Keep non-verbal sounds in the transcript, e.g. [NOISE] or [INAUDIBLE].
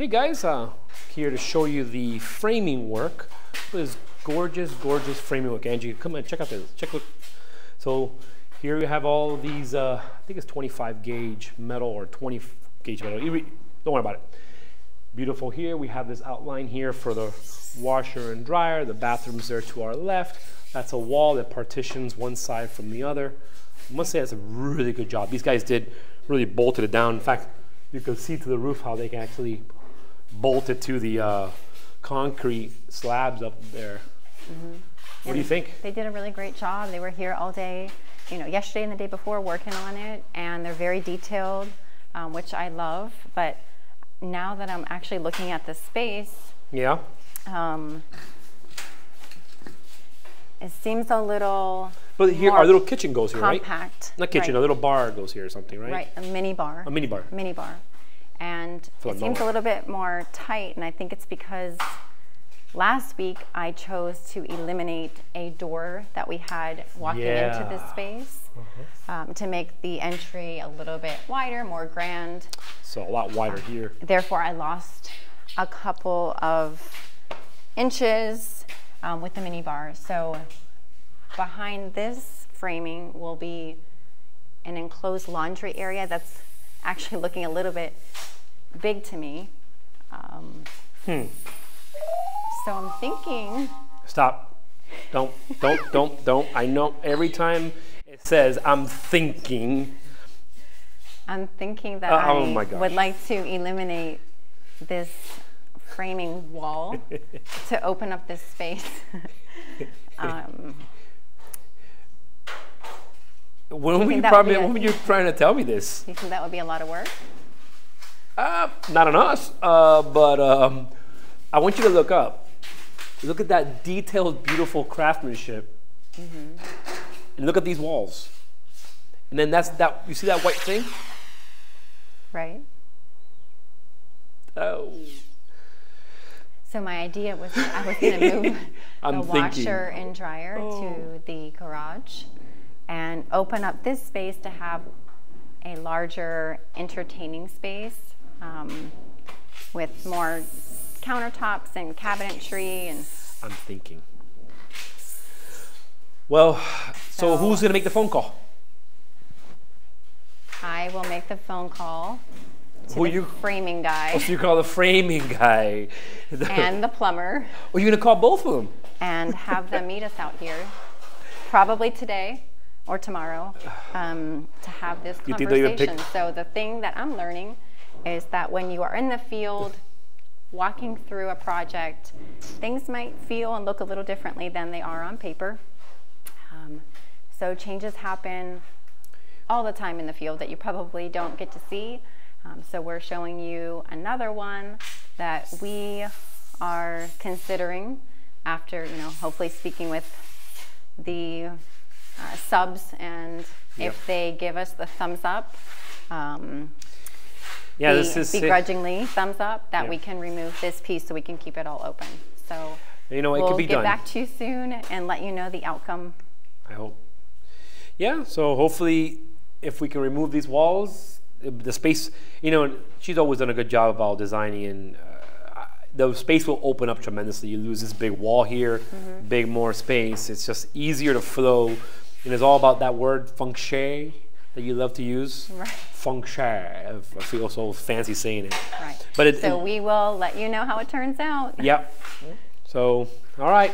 Hey guys, uh, here to show you the framing work. This gorgeous, gorgeous framing work. Angie, come and check out this. Check look. So here you have all these, uh, I think it's 25 gauge metal or 20 gauge metal. Don't worry about it. Beautiful here. We have this outline here for the washer and dryer. The bathroom's there to our left. That's a wall that partitions one side from the other. I must say that's a really good job. These guys did really bolted it down. In fact, you can see to the roof how they can actually bolt it to the uh, concrete slabs up there. Mm -hmm. What and do you think? They did a really great job. They were here all day, you know, yesterday and the day before working on it, and they're very detailed, um, which I love. But now that I'm actually looking at the space, yeah, um, it seems a little. But here, our little kitchen goes here, compact, right? Compact. Not kitchen, right. a little bar goes here or something, right? Right, a mini bar. A mini bar. Mini bar. And it seems a little bit more tight, and I think it's because last week I chose to eliminate a door that we had walking yeah. into this space uh -huh. um, to make the entry a little bit wider, more grand. So a lot wider here. Therefore, I lost a couple of inches um, with the mini bar. So behind this framing will be an enclosed laundry area that's actually looking a little bit big to me. Um, hmm. So I'm thinking. Stop. Don't, don't, don't, don't. I know every time it says I'm thinking. I'm thinking that uh, oh I would like to eliminate this framing wall [LAUGHS] to open up this space. [LAUGHS] um, when were you probably when were you trying to tell me this? You think that would be a lot of work? Uh, not on us, uh, but um, I want you to look up. Look at that detailed, beautiful craftsmanship. Mm -hmm. And look at these walls. And then that's that. You see that white thing? Right. Oh. So my idea was I was going to move [LAUGHS] the washer and dryer oh. to the garage and open up this space to have a larger entertaining space um, with more countertops and cabinetry and I'm thinking. Well, so, so who's going to make the phone call? I will make the phone call to Who the you, framing guy. Oh, [LAUGHS] so you call the framing guy. [LAUGHS] and the plumber. Oh, you're going to call both of them? And have them meet us out here, probably today or tomorrow, um, to have this conversation. So the thing that I'm learning is that when you are in the field, walking through a project, things might feel and look a little differently than they are on paper. Um, so changes happen all the time in the field that you probably don't get to see. Um, so we're showing you another one that we are considering after, you know, hopefully speaking with the uh, subs and yep. if they give us the thumbs up, um, yeah, this is begrudgingly thumbs up that yeah. we can remove this piece so we can keep it all open. So you know, it we'll could be get done. back to you soon and let you know the outcome. I hope. Yeah, so hopefully if we can remove these walls, the space, you know, she's always done a good job about designing and uh, the space will open up tremendously. You lose this big wall here, mm -hmm. big more space. It's just easier to flow. And it's all about that word feng shui that you love to use. Right. Feng shui. I feel so fancy saying it. Right. But it, so it, we will let you know how it turns out. Yep. So, all right.